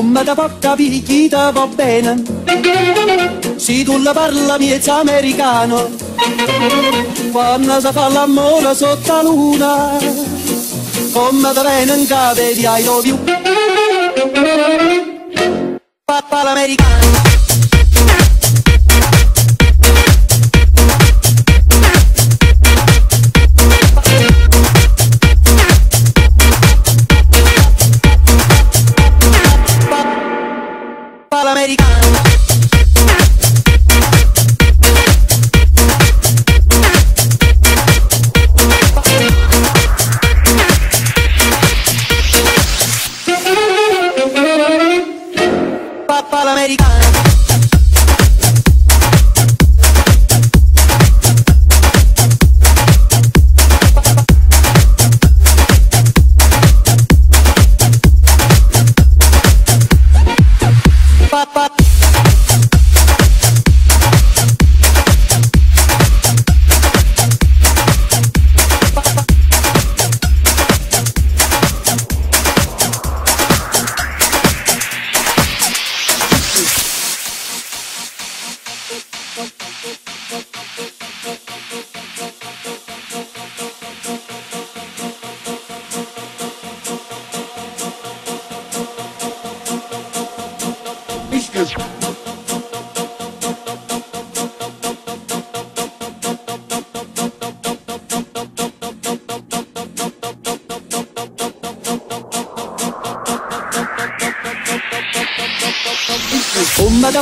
Come da chi ti va bene. Se tu la parla miezza americano. Quando si fa l'amore sotto la luna Come da viene in capo di I love you. Papà l'americano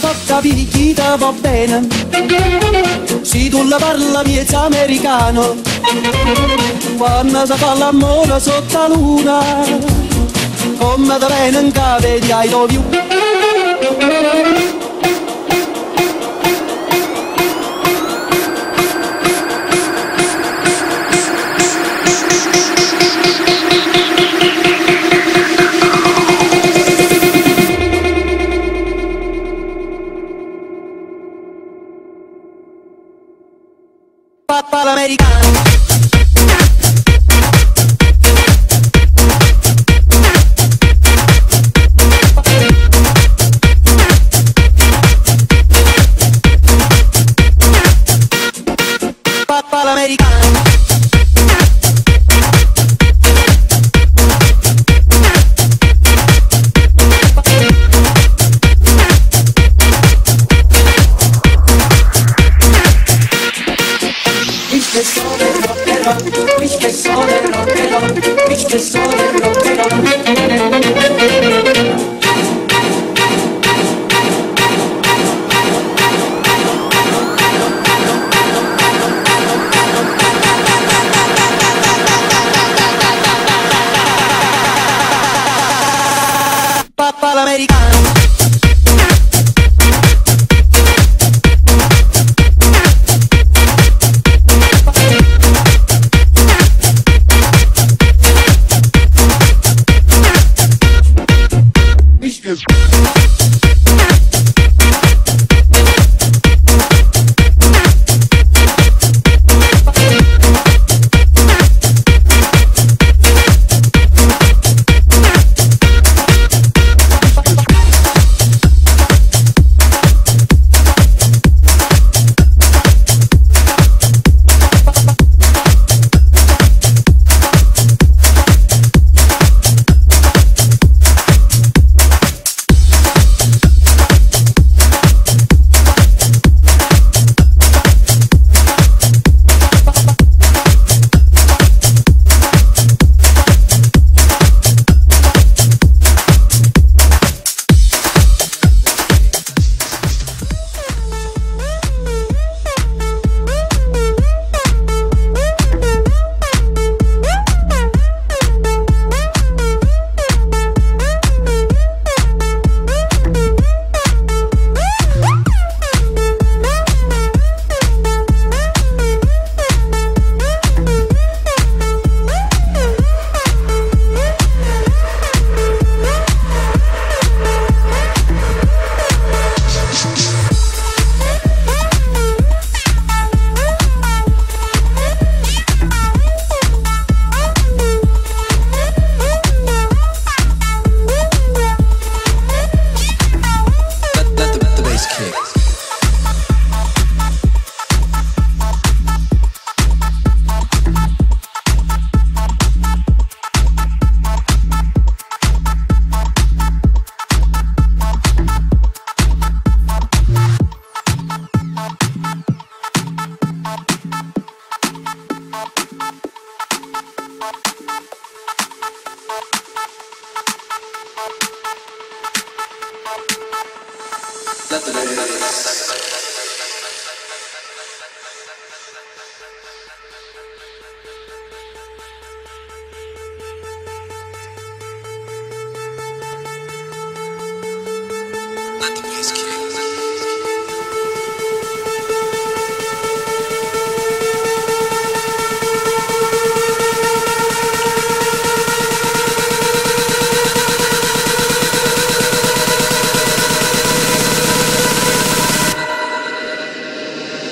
Può capire chi ti va bene? Se tu la parla miezza americano. Quando si fa l'amore sotto la luna Come da viene in capo di I love Música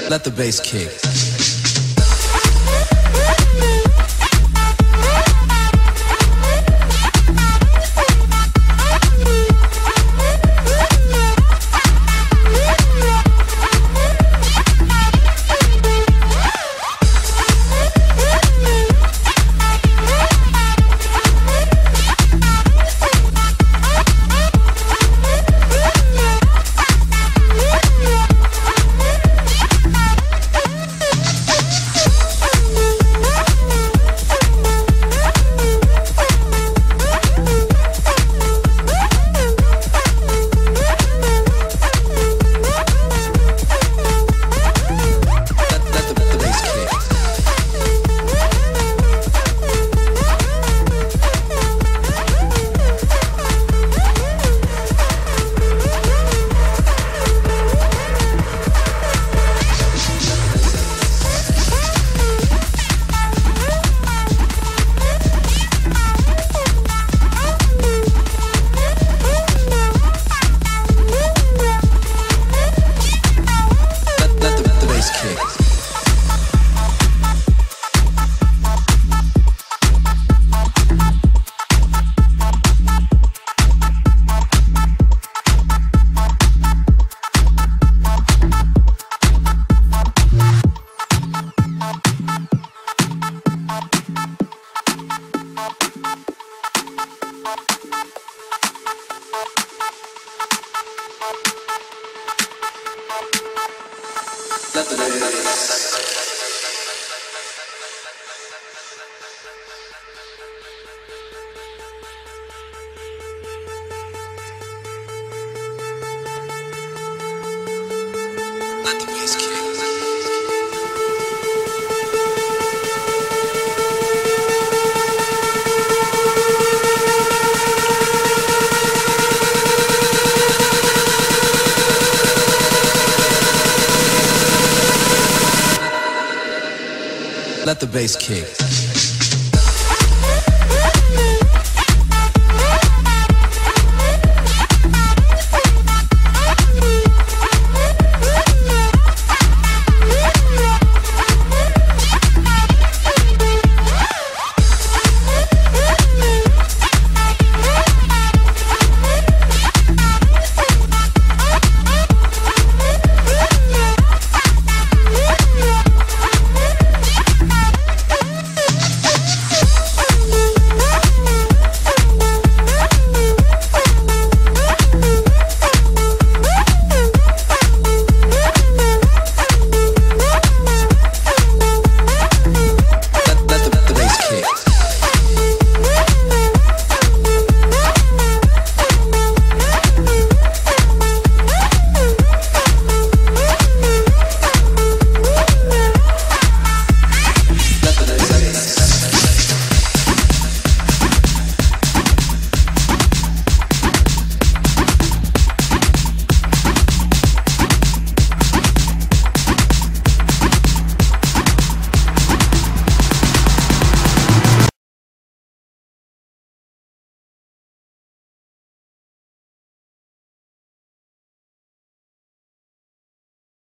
Let the bass kick. Let the bass kick.